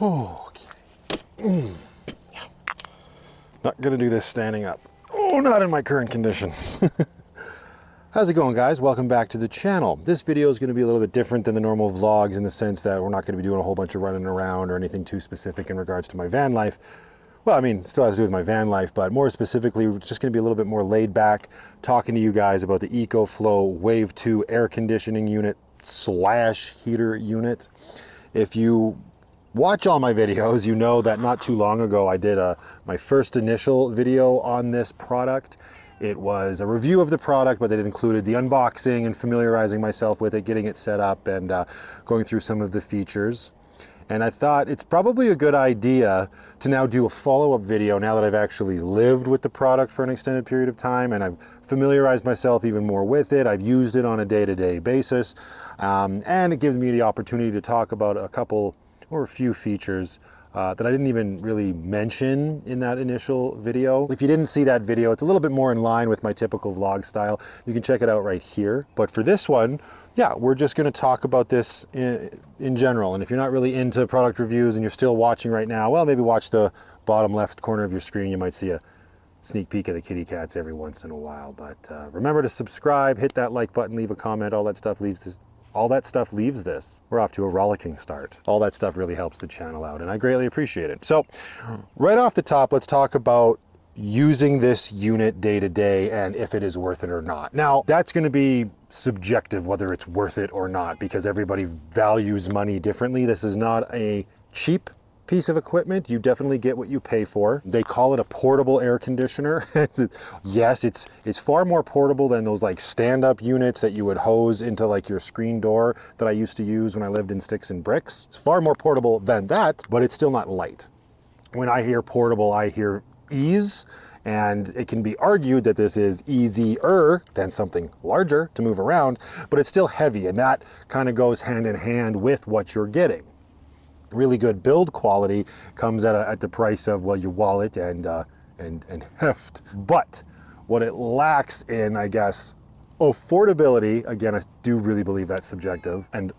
Okay. Mm. Yeah. Not gonna do this standing up. Oh, not in my current condition. How's it going guys? Welcome back to the channel. This video is going to be a little bit different than the normal vlogs in the sense that we're not going to be doing a whole bunch of running around or anything too specific in regards to my van life. Well, I mean, still has to do with my van life, but more specifically, it's just going to be a little bit more laid back, talking to you guys about the EcoFlow Wave 2 air conditioning unit slash heater unit. If you watch all my videos, you know that not too long ago I did a, my first initial video on this product it was a review of the product, but it included the unboxing and familiarizing myself with it, getting it set up and uh, going through some of the features. And I thought it's probably a good idea to now do a follow-up video now that I've actually lived with the product for an extended period of time and I've familiarized myself even more with it. I've used it on a day-to-day -day basis. Um, and it gives me the opportunity to talk about a couple or a few features uh, that I didn't even really mention in that initial video. If you didn't see that video, it's a little bit more in line with my typical vlog style. You can check it out right here. But for this one, yeah, we're just gonna talk about this in, in general. And if you're not really into product reviews and you're still watching right now, well, maybe watch the bottom left corner of your screen. You might see a sneak peek of the kitty cats every once in a while. But uh, remember to subscribe, hit that like button, leave a comment, all that stuff leaves this all that stuff leaves this. We're off to a rollicking start. All that stuff really helps the channel out and I greatly appreciate it. So right off the top, let's talk about using this unit day to day and if it is worth it or not. Now, that's going to be subjective whether it's worth it or not because everybody values money differently. This is not a cheap piece of equipment. You definitely get what you pay for. They call it a portable air conditioner. yes, it's it's far more portable than those like stand-up units that you would hose into like your screen door that I used to use when I lived in sticks and bricks. It's far more portable than that, but it's still not light. When I hear portable, I hear ease, and it can be argued that this is easier than something larger to move around, but it's still heavy, and that kind of goes hand in hand with what you're getting really good build quality comes at, a, at the price of, well, your wallet and, uh, and, and heft. But what it lacks in, I guess, affordability, again, I do really believe that's subjective, and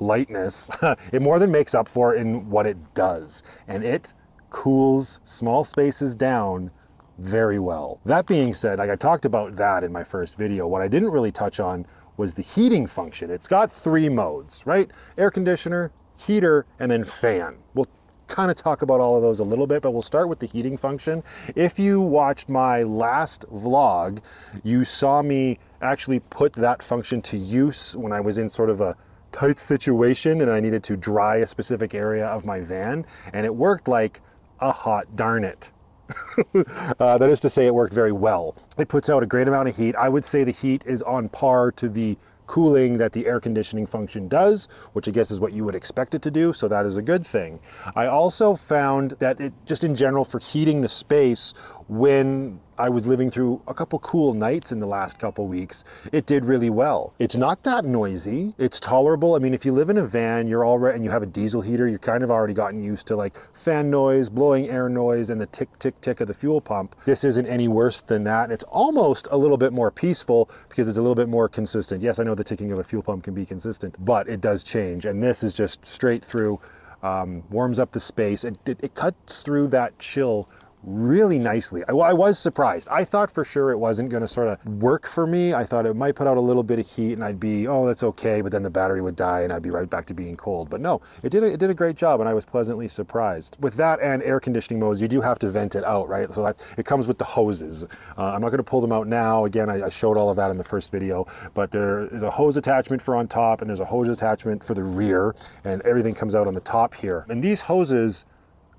lightness, it more than makes up for in what it does. And it cools small spaces down very well. That being said, like I talked about that in my first video, what I didn't really touch on was the heating function. It's got three modes, right? Air conditioner, heater, and then fan. We'll kind of talk about all of those a little bit, but we'll start with the heating function. If you watched my last vlog, you saw me actually put that function to use when I was in sort of a tight situation and I needed to dry a specific area of my van, and it worked like a hot darn it. uh, that is to say it worked very well. It puts out a great amount of heat. I would say the heat is on par to the cooling that the air conditioning function does, which I guess is what you would expect it to do, so that is a good thing. I also found that it, just in general, for heating the space, when I was living through a couple cool nights in the last couple weeks, it did really well. It's not that noisy. It's tolerable. I mean, if you live in a van, you're already, and you have a diesel heater, you're kind of already gotten used to like fan noise, blowing air noise, and the tick, tick, tick of the fuel pump. This isn't any worse than that. It's almost a little bit more peaceful because it's a little bit more consistent. Yes, I know the ticking of a fuel pump can be consistent, but it does change. And this is just straight through, um, warms up the space. and it, it cuts through that chill really nicely. I, I, was surprised. I thought for sure it wasn't going to sort of work for me. I thought it might put out a little bit of heat and I'd be, oh, that's okay, but then the battery would die and I'd be right back to being cold. But no, it did a, it did a great job and I was pleasantly surprised. With that and air conditioning modes, you do have to vent it out, right? So that it comes with the hoses. Uh, I'm not going to pull them out now. Again, I, I showed all of that in the first video, but there is a hose attachment for on top and there's a hose attachment for the rear and everything comes out on the top here. And these hoses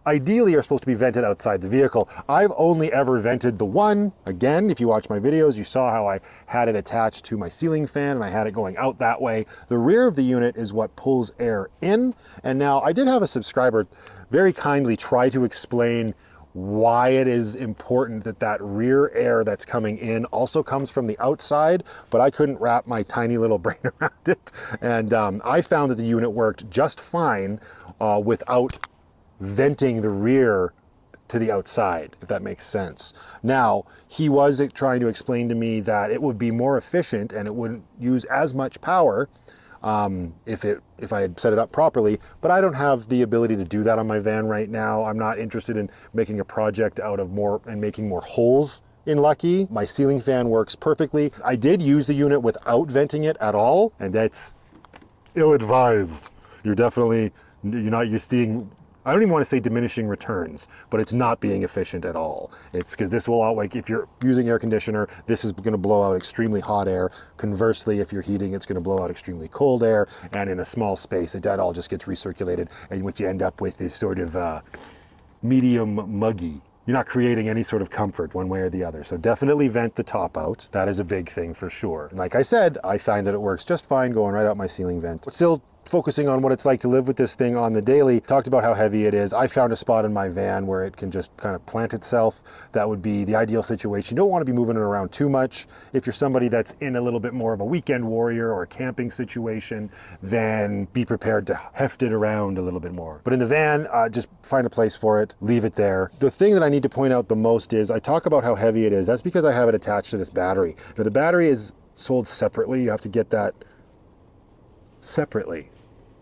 ideally are supposed to be vented outside the vehicle. I've only ever vented the one. Again, if you watch my videos, you saw how I had it attached to my ceiling fan and I had it going out that way. The rear of the unit is what pulls air in. And now I did have a subscriber very kindly try to explain why it is important that that rear air that's coming in also comes from the outside, but I couldn't wrap my tiny little brain around it. And um, I found that the unit worked just fine uh, without venting the rear to the outside, if that makes sense. Now, he was trying to explain to me that it would be more efficient and it wouldn't use as much power um, if it if I had set it up properly. But I don't have the ability to do that on my van right now. I'm not interested in making a project out of more and making more holes in Lucky. My ceiling fan works perfectly. I did use the unit without venting it at all, and that's ill-advised. You're definitely you're not you're seeing I don't even want to say diminishing returns, but it's not being efficient at all. It's because this will, out like if you're using air conditioner, this is going to blow out extremely hot air. Conversely, if you're heating, it's going to blow out extremely cold air. And in a small space, it, that all just gets recirculated. And what you end up with is sort of uh, medium muggy. You're not creating any sort of comfort one way or the other. So definitely vent the top out. That is a big thing for sure. And like I said, I find that it works just fine going right out my ceiling vent. Still focusing on what it's like to live with this thing on the daily. Talked about how heavy it is. I found a spot in my van where it can just kind of plant itself. That would be the ideal situation. You don't want to be moving it around too much. If you're somebody that's in a little bit more of a weekend warrior or a camping situation, then be prepared to heft it around a little bit more. But in the van, uh, just find a place for it, leave it there. The thing that I need to point out the most is I talk about how heavy it is. That's because I have it attached to this battery. Now the battery is sold separately. You have to get that separately.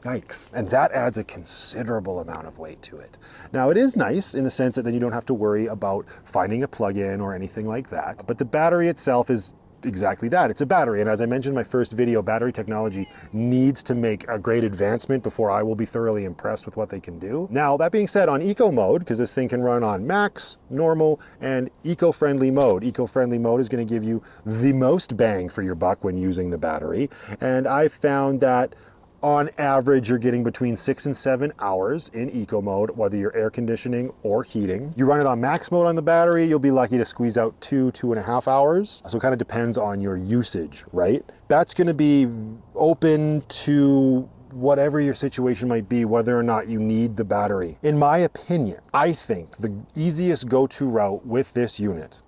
Yikes. And that adds a considerable amount of weight to it. Now, it is nice in the sense that then you don't have to worry about finding a plug-in or anything like that. But the battery itself is exactly that. It's a battery. And as I mentioned in my first video, battery technology needs to make a great advancement before I will be thoroughly impressed with what they can do. Now, that being said, on eco mode, because this thing can run on max, normal, and eco-friendly mode. Eco-friendly mode is going to give you the most bang for your buck when using the battery. And I found that on average, you're getting between six and seven hours in eco mode, whether you're air conditioning or heating. You run it on max mode on the battery, you'll be lucky to squeeze out two, two and a half hours. So it kind of depends on your usage, right? That's gonna be open to whatever your situation might be, whether or not you need the battery. In my opinion, I think the easiest go-to route with this unit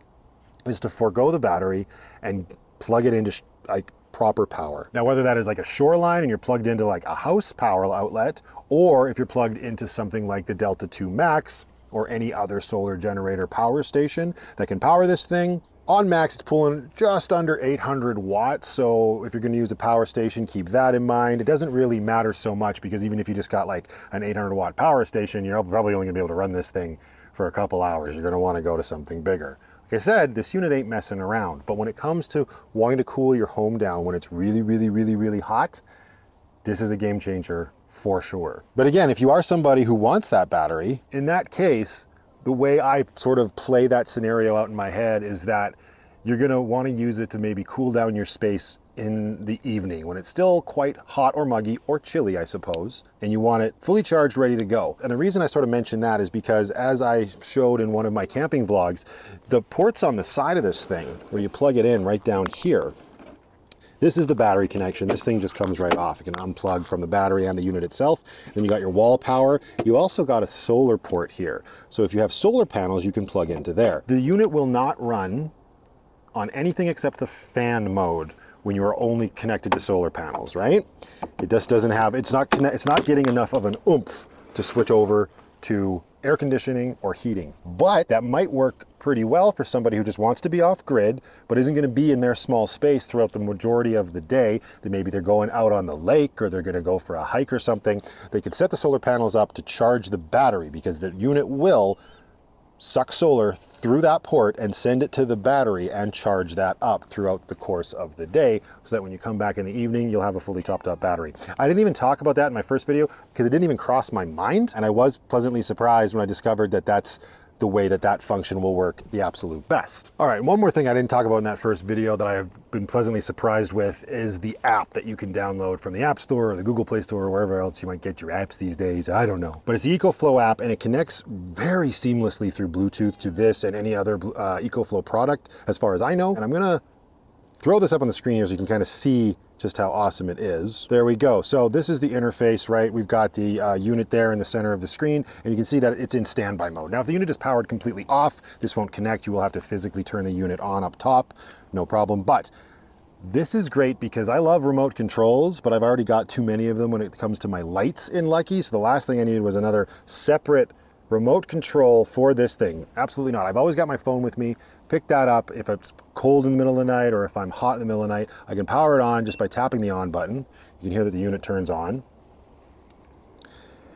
is to forego the battery and plug it into like proper power. Now, whether that is like a shoreline and you're plugged into like a house power outlet, or if you're plugged into something like the Delta 2 Max or any other solar generator power station that can power this thing, on max, it's pulling just under 800 watts. So if you're gonna use a power station, keep that in mind. It doesn't really matter so much because even if you just got like an 800 watt power station, you're probably only gonna be able to run this thing for a couple hours. You're gonna wanna go to something bigger. Like I said, this unit ain't messing around, but when it comes to wanting to cool your home down when it's really, really, really, really hot, this is a game changer for sure. But again, if you are somebody who wants that battery, in that case, the way I sort of play that scenario out in my head is that you're gonna wanna use it to maybe cool down your space in the evening when it's still quite hot or muggy or chilly, I suppose, and you want it fully charged, ready to go. And the reason I sort of mention that is because as I showed in one of my camping vlogs, the ports on the side of this thing, where you plug it in right down here, this is the battery connection. This thing just comes right off. It can unplug from the battery and the unit itself. Then you got your wall power. You also got a solar port here. So if you have solar panels, you can plug into there. The unit will not run on anything except the fan mode when you are only connected to solar panels, right? It just doesn't have, it's not, it's not getting enough of an oomph to switch over to air conditioning or heating. But that might work pretty well for somebody who just wants to be off grid, but isn't gonna be in their small space throughout the majority of the day. That maybe they're going out on the lake or they're gonna go for a hike or something. They could set the solar panels up to charge the battery because the unit will suck solar through that port and send it to the battery and charge that up throughout the course of the day so that when you come back in the evening, you'll have a fully topped up battery. I didn't even talk about that in my first video because it didn't even cross my mind. And I was pleasantly surprised when I discovered that that's the way that that function will work the absolute best. All right, one more thing I didn't talk about in that first video that I have been pleasantly surprised with is the app that you can download from the App Store or the Google Play Store or wherever else you might get your apps these days. I don't know. But it's the EcoFlow app and it connects very seamlessly through Bluetooth to this and any other uh, EcoFlow product as far as I know. And I'm gonna throw this up on the screen here so you can kind of see just how awesome it is. There we go. So this is the interface, right? We've got the uh, unit there in the center of the screen, and you can see that it's in standby mode. Now, if the unit is powered completely off, this won't connect. You will have to physically turn the unit on up top, no problem. But this is great because I love remote controls, but I've already got too many of them when it comes to my lights in Lucky. So the last thing I needed was another separate remote control for this thing. Absolutely not. I've always got my phone with me pick that up if it's cold in the middle of the night or if I'm hot in the middle of the night. I can power it on just by tapping the on button. You can hear that the unit turns on.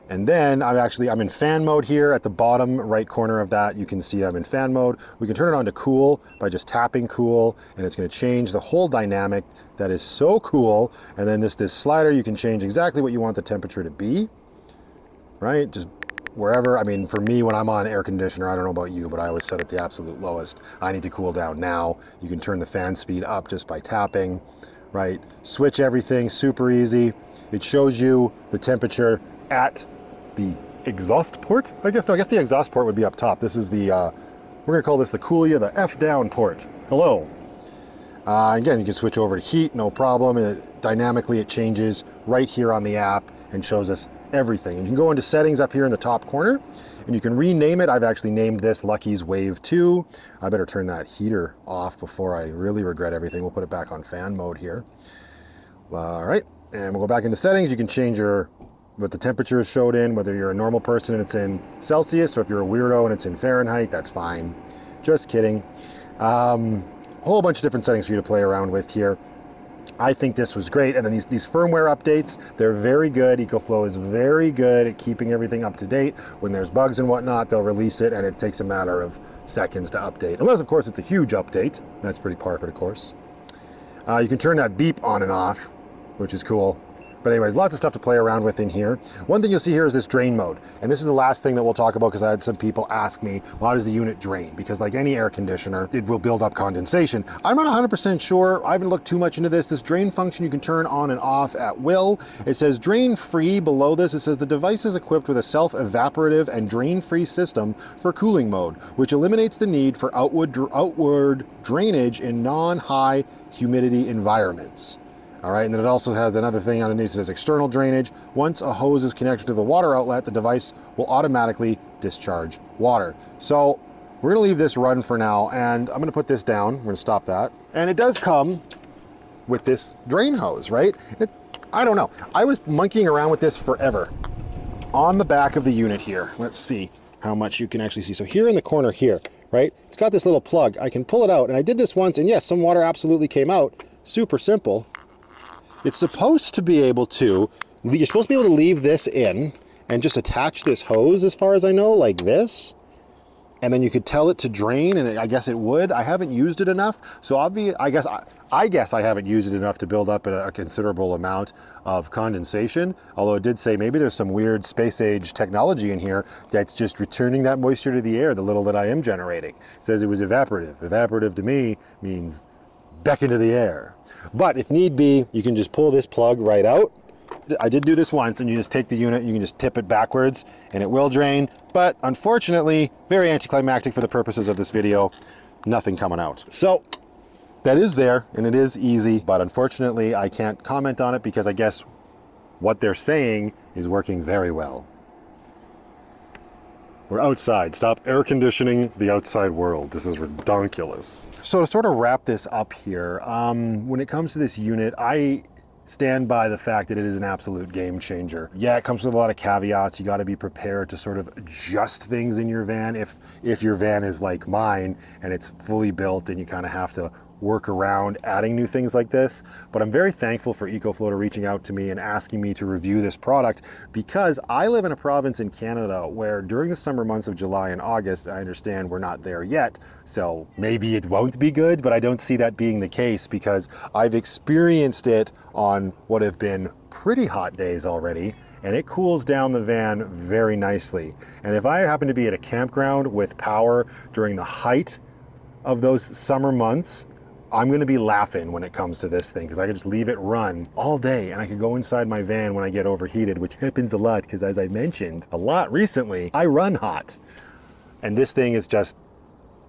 And then I'm actually, I'm in fan mode here at the bottom right corner of that. You can see I'm in fan mode. We can turn it on to cool by just tapping cool and it's gonna change the whole dynamic. That is so cool. And then this, this slider, you can change exactly what you want the temperature to be, right? Just wherever. I mean, for me, when I'm on air conditioner, I don't know about you, but I always set it the absolute lowest. I need to cool down now. You can turn the fan speed up just by tapping, right? Switch everything, super easy. It shows you the temperature at the exhaust port. I guess, no, I guess the exhaust port would be up top. This is the, uh, we're gonna call this the Coolia, the F down port. Hello. Uh, again, you can switch over to heat, no problem. It, dynamically, it changes right here on the app and shows us everything. You can go into settings up here in the top corner and you can rename it. I've actually named this Lucky's Wave 2. I better turn that heater off before I really regret everything. We'll put it back on fan mode here. All right, and we'll go back into settings. You can change your what the temperature is showed in, whether you're a normal person and it's in Celsius, or if you're a weirdo and it's in Fahrenheit, that's fine. Just kidding. Um, a whole bunch of different settings for you to play around with here. I think this was great. And then these, these firmware updates, they're very good. EcoFlow is very good at keeping everything up to date. When there's bugs and whatnot, they'll release it and it takes a matter of seconds to update. Unless, of course, it's a huge update. That's pretty par for the course. Uh, you can turn that beep on and off, which is cool. But anyways, lots of stuff to play around with in here. One thing you'll see here is this drain mode. And this is the last thing that we'll talk about because I had some people ask me, well, how does the unit drain? Because like any air conditioner, it will build up condensation. I'm not 100% sure. I haven't looked too much into this. This drain function you can turn on and off at will. It says drain free below this. It says the device is equipped with a self-evaporative and drain-free system for cooling mode, which eliminates the need for outward, outward drainage in non-high humidity environments. All right, and then it also has another thing underneath that says external drainage. Once a hose is connected to the water outlet, the device will automatically discharge water. So we're gonna leave this run for now, and I'm gonna put this down. We're gonna stop that. And it does come with this drain hose, right? It, I don't know. I was monkeying around with this forever. On the back of the unit here, let's see how much you can actually see. So here in the corner here, right? It's got this little plug. I can pull it out, and I did this once, and yes, some water absolutely came out. Super simple. It's supposed to be able to, you're supposed to be able to leave this in and just attach this hose as far as I know, like this. And then you could tell it to drain and I guess it would. I haven't used it enough. So obviously, I guess I, I guess I haven't used it enough to build up a, a considerable amount of condensation. Although it did say maybe there's some weird space age technology in here that's just returning that moisture to the air, the little that I am generating. It says it was evaporative. Evaporative to me means back into the air. But if need be, you can just pull this plug right out. I did do this once and you just take the unit, you can just tip it backwards and it will drain. But unfortunately, very anticlimactic for the purposes of this video, nothing coming out. So that is there and it is easy, but unfortunately I can't comment on it because I guess what they're saying is working very well. We're outside. Stop air conditioning the outside world. This is redonkulous. So to sort of wrap this up here, um, when it comes to this unit, I stand by the fact that it is an absolute game changer. Yeah, it comes with a lot of caveats. You got to be prepared to sort of adjust things in your van if if your van is like mine and it's fully built and you kind of have to work around adding new things like this. But I'm very thankful for EcoFlow for reaching out to me and asking me to review this product because I live in a province in Canada where during the summer months of July and August, I understand we're not there yet. So maybe it won't be good, but I don't see that being the case because I've experienced it on what have been pretty hot days already and it cools down the van very nicely. And if I happen to be at a campground with power during the height of those summer months, I'm gonna be laughing when it comes to this thing because I could just leave it run all day and I could go inside my van when I get overheated, which happens a lot because as I mentioned a lot recently, I run hot. And this thing is just,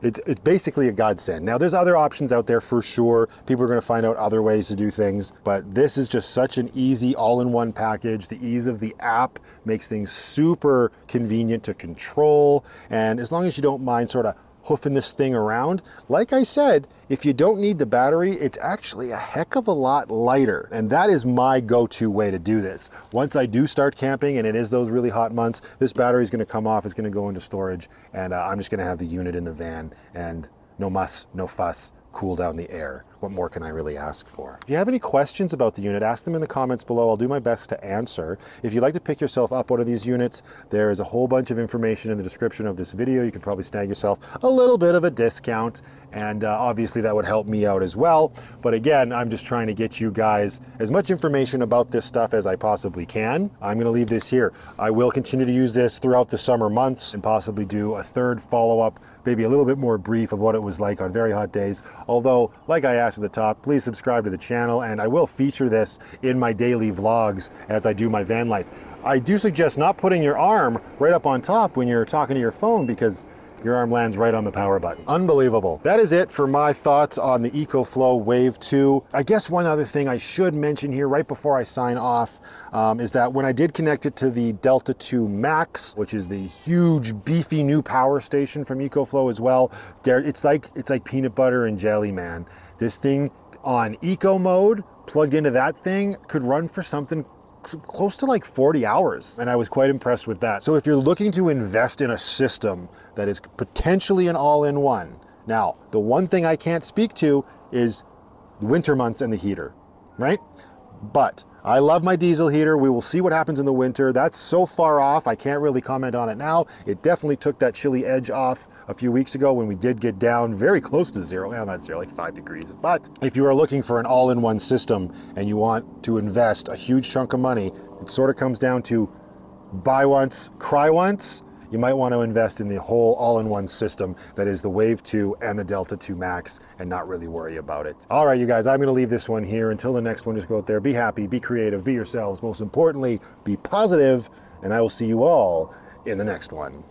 it's, it's basically a godsend. Now there's other options out there for sure. People are gonna find out other ways to do things, but this is just such an easy all-in-one package. The ease of the app makes things super convenient to control. And as long as you don't mind sort of hoofing this thing around. Like I said, if you don't need the battery, it's actually a heck of a lot lighter. And that is my go-to way to do this. Once I do start camping and it is those really hot months, this battery is gonna come off, it's gonna go into storage, and uh, I'm just gonna have the unit in the van and no muss, no fuss, cool down the air. What more can I really ask for? If you have any questions about the unit, ask them in the comments below. I'll do my best to answer. If you'd like to pick yourself up one of these units, there is a whole bunch of information in the description of this video. You can probably snag yourself a little bit of a discount and uh, obviously that would help me out as well. But again, I'm just trying to get you guys as much information about this stuff as I possibly can. I'm gonna leave this here. I will continue to use this throughout the summer months and possibly do a third follow-up maybe a little bit more brief of what it was like on very hot days. Although, like I asked at the top, please subscribe to the channel and I will feature this in my daily vlogs as I do my van life. I do suggest not putting your arm right up on top when you're talking to your phone because your arm lands right on the power button. Unbelievable. That is it for my thoughts on the EcoFlow Wave 2. I guess one other thing I should mention here right before I sign off um, is that when I did connect it to the Delta 2 Max, which is the huge beefy new power station from EcoFlow as well, it's like, it's like peanut butter and jelly, man. This thing on eco mode, plugged into that thing, could run for something close to like 40 hours and I was quite impressed with that. So if you're looking to invest in a system that is potentially an all-in-one, now the one thing I can't speak to is winter months and the heater, right? But I love my diesel heater. We will see what happens in the winter. That's so far off, I can't really comment on it now. It definitely took that chilly edge off a few weeks ago when we did get down very close to zero. Well, not zero, like five degrees. But if you are looking for an all-in-one system and you want to invest a huge chunk of money, it sort of comes down to buy once, cry once, you might want to invest in the whole all-in-one system that is the Wave 2 and the Delta 2 Max and not really worry about it. All right, you guys, I'm going to leave this one here. Until the next one, just go out there, be happy, be creative, be yourselves. Most importantly, be positive, and I will see you all in the next one.